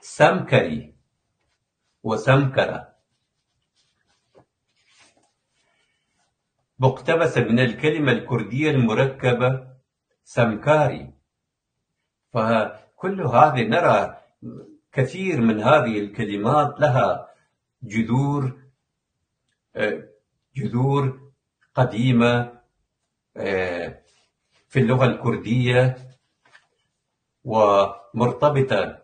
سمكري وسمكرة مقتبسة من الكلمة الكردية المركبة سمكاري فكل هذه نرى كثير من هذه الكلمات لها جذور جذور قديمة في اللغة الكردية ومرتبطة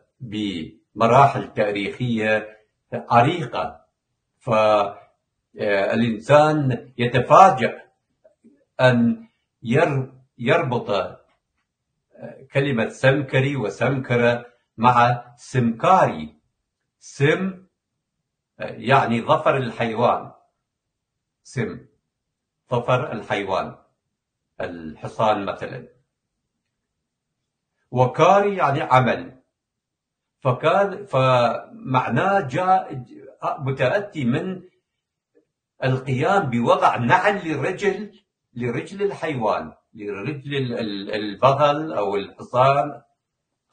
بمراحل تاريخية عريقة. فالإنسان يتفاجأ أن يربط كلمة سمكري وسمكرة مع سمكاري. سم يعني ظفر الحيوان. سم ظفر الحيوان الحصان مثلا. وكاري يعني عمل. فكان فمعناه جاء متأتي من القيام بوضع نعل للرجل لرجل الحيوان لرجل البغل أو الحصان.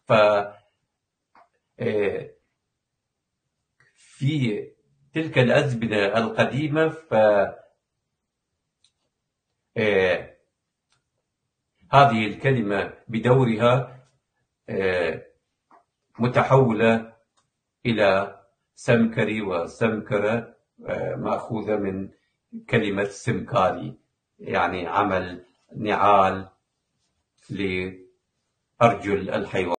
ف في تلك الأزمنة القديمة ف هذه الكلمة بدورها متحولة إلى سمكري وسمكرة مأخوذة من كلمة سمكاري يعني عمل نعال لأرجل الحيوان.